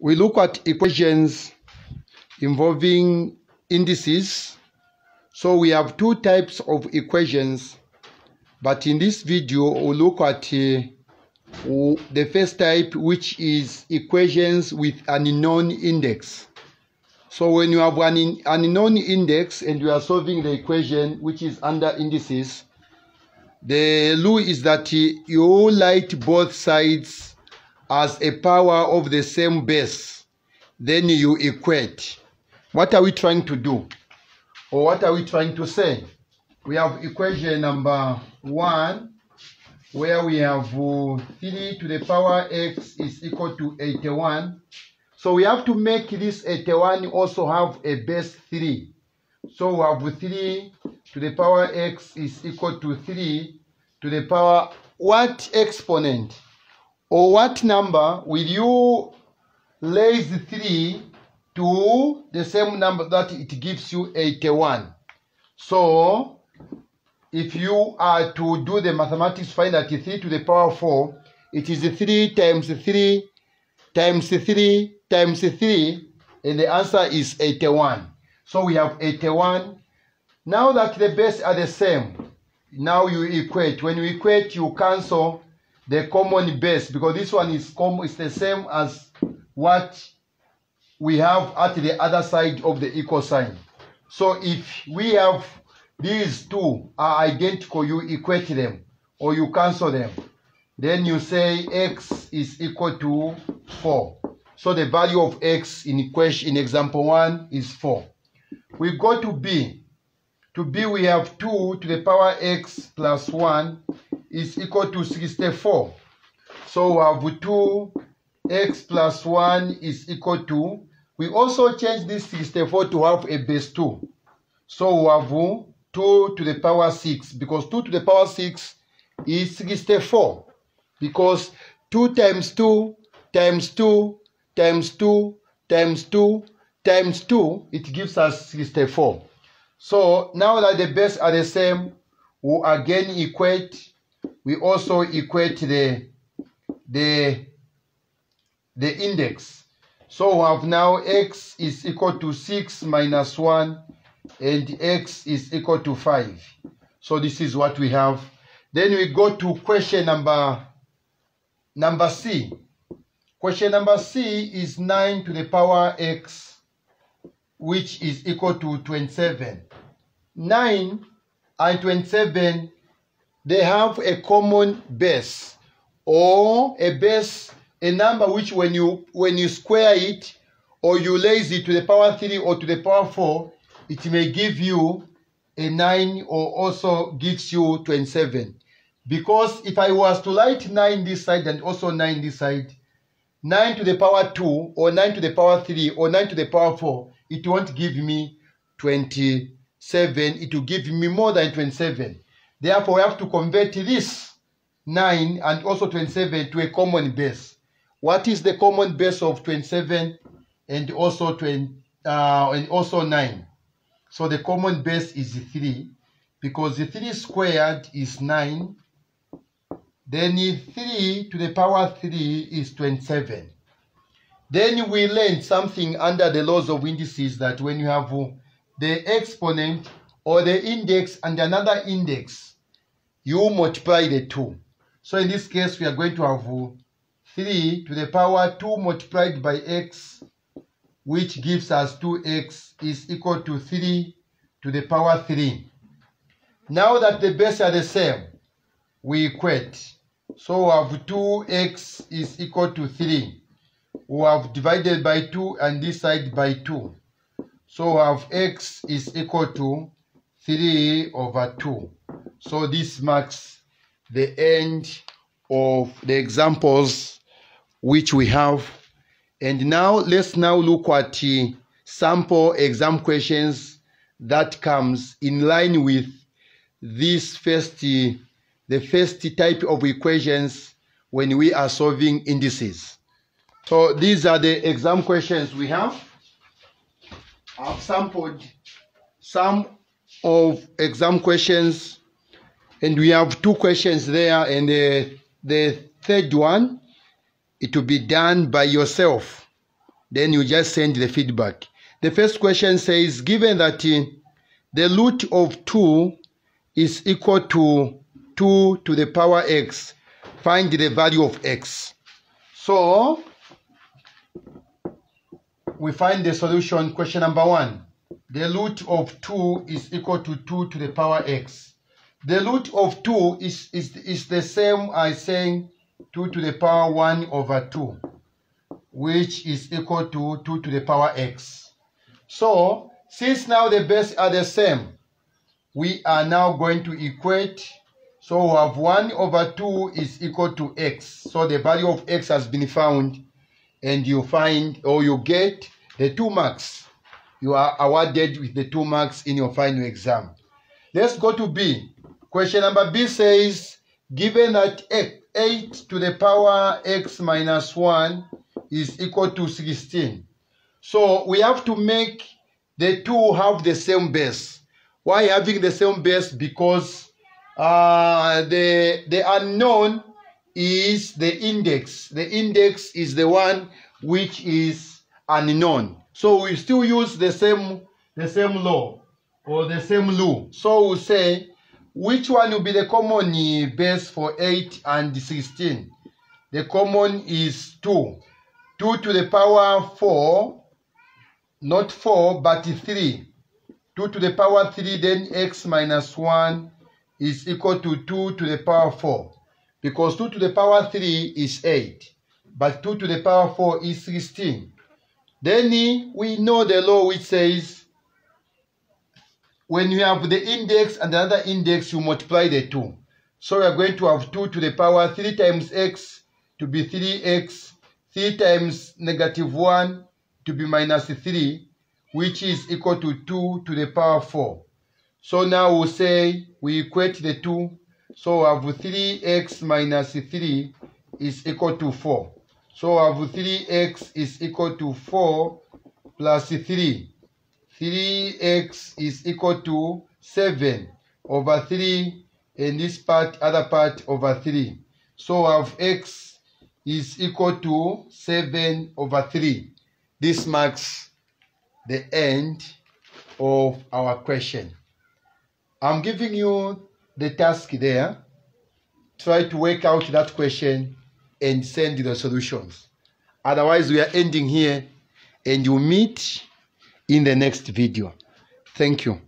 we look at equations involving indices. So we have two types of equations, but in this video we'll look at uh, the first type which is equations with an unknown index. So when you have an in, unknown index and you are solving the equation which is under indices, the rule is that you write both sides as a power of the same base. Then you equate. What are we trying to do? Or what are we trying to say? We have equation number one where we have uh, 3 to the power x is equal to 81. So we have to make this 81 also have a base 3. So we have 3 to the power x is equal to 3 to the power what exponent or what number will you raise 3 to the same number that it gives you 81. So if you are to do the mathematics find that 3 to the power 4 it is 3 times 3 times 3 times 3 and the answer is 81 so we have 81 now that the base are the same now you equate. When you equate you cancel the common base because this one is common is the same as what we have at the other side of the equal sign so if we have these two are identical you equate them or you cancel them. Then you say x is equal to 4 so the value of x in equation in example 1 is 4 we go to b. To b we have 2 to the power x plus 1 is equal to 64 so we have 2 x plus 1 is equal to we also change this 64 to have a base 2 so we have 2 to the power 6 because 2 to the power 6 is 64 because 2 times 2 times 2 times 2 times 2 times 2 it gives us 64 so now that the base are the same we again equate we also equate the the the index so we have now x is equal to 6 minus 1 and x is equal to 5. So this is what we have. Then we go to question number number C. Question number C is 9 to the power x which is equal to 27. 9 and 27 they have a common base or a base a number which when you when you square it or you raise it to the power 3 or to the power 4 it may give you a 9 or also gives you 27. Because if I was to write 9 this side and also 9 this side, 9 to the power 2 or 9 to the power 3 or 9 to the power 4, it won't give me 27. It will give me more than 27. Therefore, we have to convert this 9 and also 27 to a common base. What is the common base of 27 and also 20, uh, and also 9? So the common base is 3 because the 3 squared is 9. Then 3 to the power 3 is 27. Then we learned something under the laws of indices that when you have the exponent or the index and another index, you multiply the two. So in this case, we are going to have 3 to the power 2 multiplied by x which gives us 2x is equal to 3 to the power 3. Now that the base are the same, we equate. So we have 2x is equal to 3. We have divided by 2 and this side by 2. So we have x is equal to 3 over 2. So this marks the end of the examples which we have and now let's now look at the sample exam questions that comes in line with this first uh, the first type of equations when we are solving indices. So these are the exam questions we have. I've sampled some of exam questions and we have two questions there and the, the third one it will be done by yourself then you just send the feedback. The first question says, given that uh, the root of 2 is equal to 2 to the power x, find the value of x. So, we find the solution, question number 1. The root of 2 is equal to 2 to the power x. The root of 2 is, is, is the same as saying 2 to the power 1 over 2, which is equal to 2 to the power x. So, since now the base are the same, we are now going to equate. So we have 1 over 2 is equal to x. So the value of x has been found and you find or you get the 2 marks. You are awarded with the 2 marks in your final exam. Let's go to B. Question number B says, given that 8 to the power x minus 1 is equal to 16. So we have to make the two have the same base. Why having the same base? Because uh, the, the unknown is the index. The index is the one which is unknown. So we still use the same, the same law or the same rule. So we say which one will be the common base for 8 and 16? The common is 2. 2 to the power 4, not 4, but 3. 2 to the power 3, then x minus 1 is equal to 2 to the power 4. Because 2 to the power 3 is 8, but 2 to the power 4 is 16. Then we know the law which says when you have the index and another index, you multiply the 2. So we are going to have 2 to the power 3 times x to be 3x, 3 times negative 1 to be minus 3, which is equal to 2 to the power 4. So now we'll say we equate the 2. So we have 3x minus 3 is equal to 4. So we have 3x is equal to 4 plus 3. 3x is equal to 7 over 3 and this part other part over 3 so of x is equal to 7 over 3 this marks the end of our question. I'm giving you the task there. Try to work out that question and send the solutions. Otherwise we are ending here and you meet in the next video. Thank you.